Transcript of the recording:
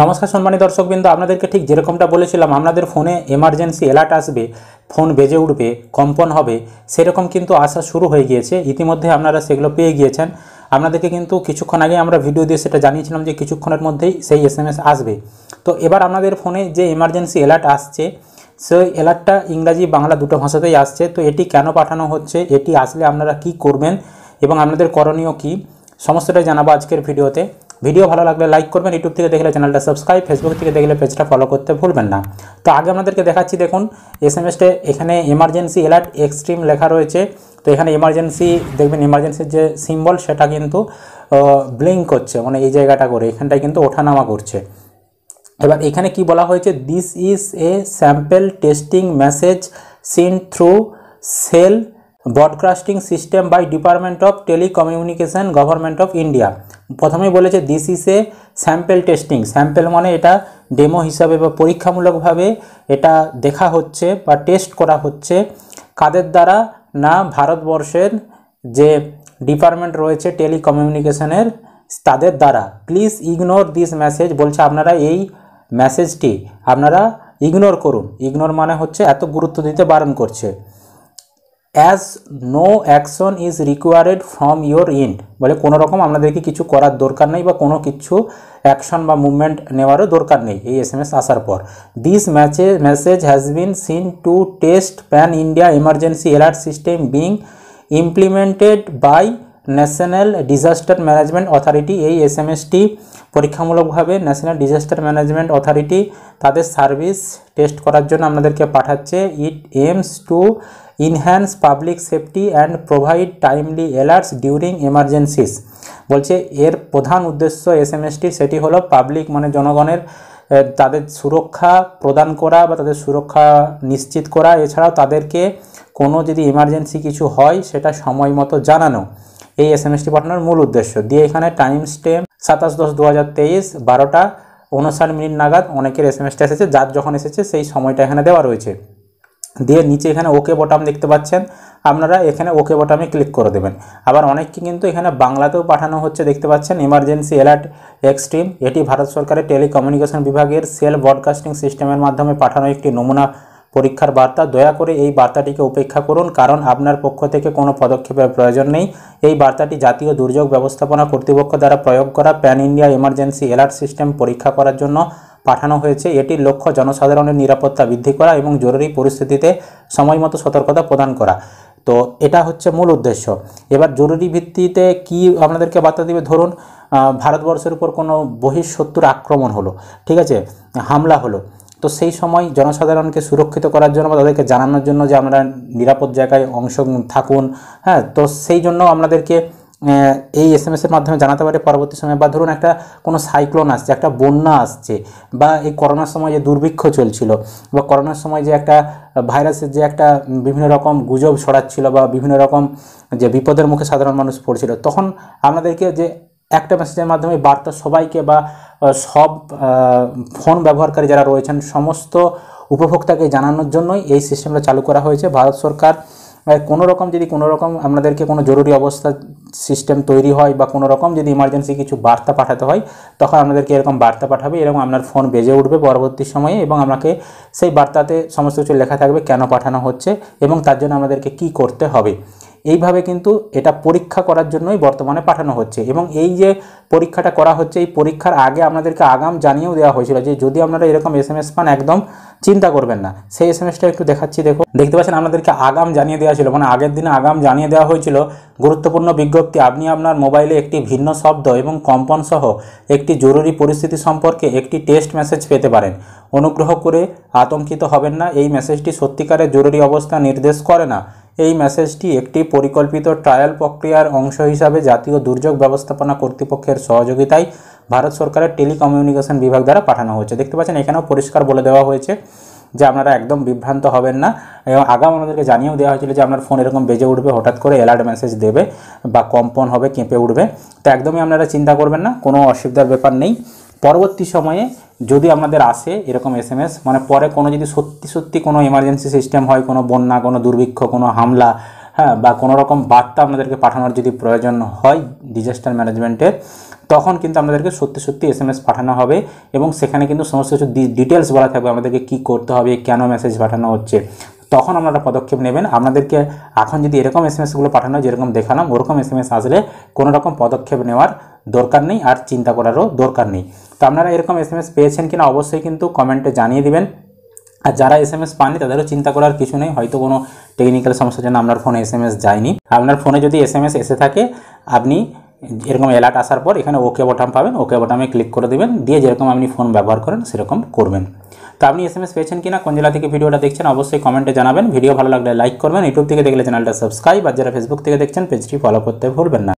নমস্কার সম্মানী দর্শকবৃন্দ, আপনাদেরকে ঠিক যেরকমটা বলেছিলাম, আপনাদের ফোনে এমার্জেন্সি অ্যালার্ট আসবে, ফোন বেজে উঠবে, কম্পন হবে, সেরকম কিন্তু আসা শুরু হয়ে গিয়েছে। ইতিমধ্যে আপনারা সেগুলো পেয়ে গিয়েছেন। আপনাদেরকে কিন্তু কিছুক্ষণ আগে আমরা ভিডিও দিয়ে সেটা জানিয়েছিলাম যে কিছুক্ষণের মধ্যেই সেই এস আসবে। তো এবার আপনাদের ফোনে যে এমার্জেন্সি অ্যালার্ট আসছে, সেই অ্যালার্টটা ইংরাজি বাংলা দুটো ভাষাতেই আসছে। তো এটি কেন পাঠানো হচ্ছে, এটি আসলে আপনারা কি করবেন এবং আপনাদের করণীয় কি, সমস্তটাই জানাব আজকের ভিডিওতে ভিডিও ভালো লাগলে লাইক করবেন। ইউটিউব থেকে দেখলে চ্যানেলটা সাবস্ক্রাইব ফেসবুক থেকে দেখলে পেজটা ফলো করতে ভুলবেন না। তো আগে আপনাদেরকে দেখাচ্ছি, দেখুন এস এম এসটে এখানে এমার্জেন্সি অ্যালার্ট এক্সট্রিম লেখা রয়েছে। তো এখানে এমার্জেন্সি দেখবেন এমার্জেন্সির যে সিম্বল সেটা কিন্তু ব্লিঙ্ক করছে মানে এই জায়গাটা করে, এখানটায় কিন্তু ওঠানামা করছে। এবার এখানে কি বলা হয়েছে? This is a sample testing message sent through cell broadcasting system by department of telecommunication government of India প্রথমেই বলেছে this is a sample testing sample মানে এটা ডেমো হিসাবে বা পরীক্ষামূলকভাবে এটা দেখা হচ্ছে বা টেস্ট করা হচ্ছে। কাদের দ্বারা? না, ভারতবর্ষের যে ডিপার্টমেন্ট রয়েছে টেলিকমিউনিকেশনের তাদের দ্বারা। প্লিজ ইগনোর দিস মেসেজ বলছে আপনারা এই মেসেজটি আপনারা ইগনোর করুন। ইগনোর মানে হচ্ছে এত গুরুত্ব দিতে বারণ করছে। As no action is required from your end বলে কোনো রকম আপনাদেরকে কিছু করার দরকার নেই বা কোনো কিছু অ্যাকশন বা মুভমেন্ট নেওয়ারও দরকার নেই এই এস এম এস আসার পর। দিস ম্যাচে message has been sent to test pan India emergency alert system being implemented by national disaster management authority এই এস এম এসটি পরীক্ষামূলকভাবে ন্যাশনাল ডিজাস্টার ম্যানেজমেন্ট অথরিটি তাদের সার্ভিস টেস্ট করার জন্য আপনাদেরকে পাঠাচ্ছে। It aims to enhance public safety and provide timely alerts during emergencies বলছে, এর প্রধান উদ্দেশ্য এস এম সেটি হলো পাবলিক মানে জনগণের তাদের সুরক্ষা প্রদান করা বা তাদের সুরক্ষা নিশ্চিত করা। এছাড়াও তাদেরকে কোনো যদি এমার্জেন্সি কিছু হয়, সেটা সময় মতো জানানো। এই এস এম এসটি পাঠানোর মূল উদ্দেশ্য। দিয়ে এখানে টাইম স্টেম সাতাশ দশ দু হাজার তেইশ বারোটা উনষাট মিনিট নাগাদ অনেকের এস এম এসটা এসেছে। যার যখন এসেছে, সেই সময়টা এখানে দেওয়া রয়েছে। দিয়ে নিচে এখানে ওকে বটাম দেখতে পাচ্ছেন। আপনারা এখানে ওকে বটামে ক্লিক করে দেবেন। আবার অনেককে কিন্তু এখানে বাংলাতেও পাঠানো হচ্ছে, দেখতে পাচ্ছেন এমার্জেন্সি অ্যালার্ট এক্সট্রিম এটি ভারত সরকারের টেলিকমিউনিকেশন বিভাগের সেল ব্রডকাস্টিং সিস্টেমের মাধ্যমে পাঠানো একটি নমুনা পরীক্ষার বার্তা। দয়া করে এই বার্তাটিকে উপেক্ষা করুন, কারণ আপনার পক্ষ থেকে কোনো পদক্ষেপের প্রয়োজন নেই। এই বার্তাটি জাতীয় দুর্যোগ ব্যবস্থাপনা কর্তৃপক্ষ দ্বারা প্রয়োগ করা। Pan India emergency alert system পরীক্ষা করার জন্য পাঠানো হয়েছে। এটির লক্ষ্য জনসাধারণের নিরাপত্তা বৃদ্ধি করা এবং জরুরি পরিস্থিতিতে সময়মতো সতর্কতা প্রদান করা। তো এটা হচ্ছে মূল উদ্দেশ্য। এবার জরুরি ভিত্তিতে কি আপনাদেরকে বার্তা দিবে? ধরুন ভারতবর্ষের উপর কোনো বহিঃশত্রুর আক্রমণ হলো, ঠিক আছে? হামলা হলো। তো সেই সময় জনসাধারণকে সুরক্ষিত করার জন্য বা তাদেরকে জানানোর জন্য যে আমরা নিরাপদ জায়গায় অংশ থাকুন হ্যাঁ? তো সেই জন্য আপনাদেরকে এই এস এম এসের মাধ্যমে জানাতে পারে পরবর্তী সময়। বা ধরুন একটা কোনো সাইক্লোন আসছে, একটা বন্যা আসছে, বা এই করোনার সময় যে দুর্ভিক্ষ চলছিল, বা করোনার সময় যে একটা ভাইরাসের যে একটা বিভিন্ন রকম গুজব ছড়াচ্ছিল, বা বিভিন্ন রকম যে বিপদের মুখে সাধারণ মানুষ পড়ছিল, তখন আপনাদেরকে যে একটা মেসেজের মাধ্যমে বার্তা সবাইকে বা সব ফোন ব্যবহারকারী যারা রয়েছেন, সমস্ত উপভোক্তাকে জানানোর জন্যই এই সিস্টেমটা চালু করা হয়েছে। ভারত সরকার কোনো রকম যদি কোনো রকম আপনাদেরকে কোনো জরুরি অবস্থা সিস্টেম তৈরি হয় বা কোনো রকম যদি ইমার্জেন্সি কিছু বার্তা পাঠাতে হয়, তখন আপনাদেরকে এরকম বার্তা পাঠাবে, এরকম আপনার ফোন বেজে উঠবে পরবর্তী সময়ে এবং আমাকে সেই বার্তাতে সমস্ত কিছু লেখা থাকবে কেন পাঠানো হচ্ছে এবং তার জন্য আমাদেরকে কি করতে হবে। এইভাবে কিন্তু এটা পরীক্ষা করার জন্যই বর্তমানে পাঠানো হচ্ছে। এবং এই যে পরীক্ষাটা করা হচ্ছে, এই পরীক্ষার আগে আপনাদেরকে আগাম জানিয়েও দেওয়া হয়েছিল যে যদি আপনারা এরকম এস এম এস পান, একদম চিন্তা করবেন না। সেই এস এম এসটা একটু দেখাচ্ছি, দেখো। দেখতে পাচ্ছেন, আপনাদেরকে আগাম জানিয়ে দেওয়া ছিল। মানে আগের দিনে আগাম জানিয়ে দেওয়া হয়েছিল, গুরুত্বপূর্ণ বিজ্ঞপ্তি, আপনি আপনার মোবাইলে একটি ভিন্ন শব্দ এবং কম্পন সহ একটি জরুরি পরিস্থিতি সম্পর্কে একটি টেস্ট মেসেজ পেতে পারেন। অনুগ্রহ করে আতঙ্কিত হবেন না, এই মেসেজটি সত্যিকারের জরুরি অবস্থা নির্দেশ করে না। এই মেসেজটি একটি পরিকল্পিত ট্রায়াল প্রক্রিয়ার অংশ হিসাবে জাতীয় দুর্যোগ ব্যবস্থাপনা কর্তৃপক্ষের সহযোগিতায় ভারত সরকারের টেলিকমিউনিকেশন বিভাগ দ্বারা পাঠানো হয়েছে। দেখতে পাচ্ছেন, এখানেও পরিষ্কার বলে দেওয়া হয়েছে যে আপনারা একদম বিভ্রান্ত হবেন না এবং আগাম আমাদেরকে জানিয়েও দেওয়া হয়েছিল যে আপনার ফোন এরকম বেজে উঠবে, হঠাৎ করে অ্যালার্ট মেসেজ দেবে বা কম্পন হবে, কেঁপে উঠবে। তো একদমই আপনারা চিন্তা করবেন না, কোনো অসুবিধার ব্যাপার নেই। পরবর্তী সময়ে যদি আপনাদের আসে এরকম এস এম এস মানে পরে কোনো যদি সত্যি সত্যি কোনো এমার্জেন্সি সিস্টেম হয়, কোনো বন্যা, কোনো দুর্ভিক্ষ, কোনো হামলা হ্যাঁ বা কোনো রকম বার্তা আপনাদেরকে পাঠানোর যদি প্রয়োজন হয় ডিজাস্টার ম্যানেজমেন্টের তখন কিন্তু আপনাদেরকে সত্যি সত্যি এস এম এস পাঠানো হবে এবং সেখানে কিন্তু সমস্ত কিছু ডিটেলস বলা থাকবে, আমাদেরকে কী করতে হবে, কেন মেসেজ পাঠানো হচ্ছে। তখন আপনারা পদক্ষেপ নেবেন। আপনাদেরকে এখন যদি এরকম এস এম এসগুলো পাঠানো যেরকম দেখালাম, ওরকম এস এম এস আসলে কোনো রকম পদক্ষেপ নেওয়ার দরকার নেই আর চিন্তা করারও দরকার নেই। তো আপনারা এরকম এস এম এস পেয়েছেন কিনা অবশ্যই কিন্তু কমেন্টে জানিয়ে দিবেন। আর যারা এস এম এস পাননি, তাদেরও চিন্তা করার কিছু নেই। হয়তো কোনো টেকনিক্যাল সমস্যার জন্য আপনার ফোনে এস এম এস যায়নি। আপনার ফোনে যদি এস এম এস এসে থাকে, আপনি এরকম অ্যালার্ট আসার পর এখানে ওকে বটাম পাবেন। ওকে বটামে ক্লিক করে দেবেন। দিয়ে যেরকম আপনি ফোন ব্যবহার করেন, সেরকম করবেন। তো আপনি এস এম এস পেয়েছেন কিনা, কোন জেলা থেকে ভিডিওটা দেখছেন, অবশ্যই কমেন্টে জানাবেন। ভিডিও ভালো লাগলে লাইক করবেন। ইউটিউব থেকে দেখলে চ্যানেলটা সাবস্ক্রাইব, আর যারা ফেসবুক থেকে দেখছেন, পেজটি ফলো করতে ভুলবেন না।